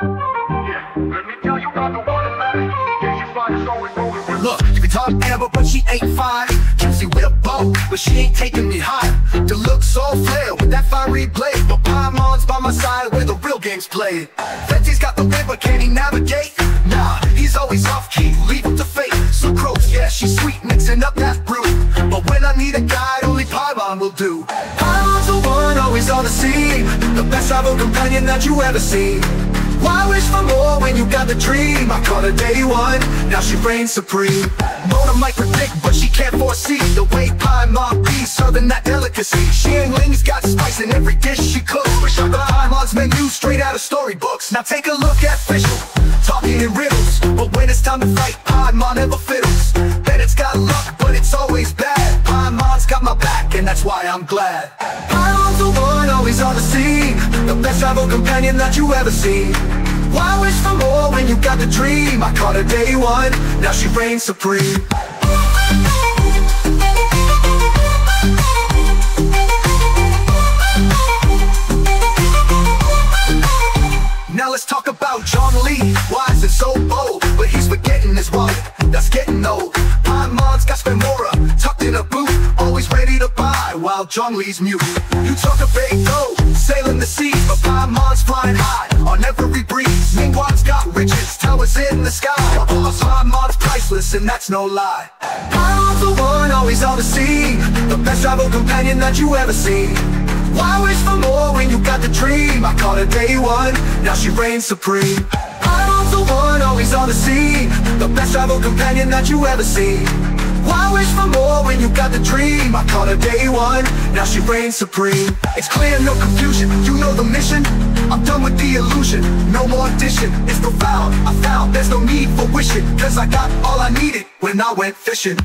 She Look, you can talk Amber, but she ain't fine. Kelsey with a bow, but she ain't taking me high. Diluc's all flare with that fiery blade. But Paimon's by my side where the real game's played. Venti's got the win, but can he navigate? Nah, he's always off key, leave him to fate. Sucrose, yeah, she's sweet, mixing up that brew. But when I need a guide, only Paimon will do. Paimon's the one, always on the scene. The best rival companion that you ever seen. Why wish for more when you got the dream? I caught her day one, now she reigns supreme. Mona might predict, but she can't foresee the way Paimon be serving that delicacy. Xiangling's got spice in every dish she cooks. Wish out the Paimon's menu straight out of storybooks. Now take a look at Fischl, talking in riddles. But when it's time to fight, pie Paimon never fiddles. Bennett's got luck, but it's always bad. Paimon's got my back, and that's why I'm glad. The one, always on the scene. The best travel companion that you ever seen. Why wish for more when you got the dream? I caught her day one, now she reigns supreme. While Zhongli's mute. You talk a big dough, sailing the seas, but Paimon's flying high on every breeze. Ningguang's got riches, towers in the sky. Paimon's priceless, and that's no lie. Paimon's the one, always on the scene. The best travel companion that you ever seen. Why wish for more when you got the dream? I caught her day one, now she reigns supreme. Paimon's the one, always on the scene. The best rival companion that you ever seen. You got the dream? I caught her day one, now she reigns supreme. It's clear, no confusion, you know the mission. I'm done with the illusion, no more addition. It's profound, I found there's no need for wishing. Cause I got all I needed when I went fishing.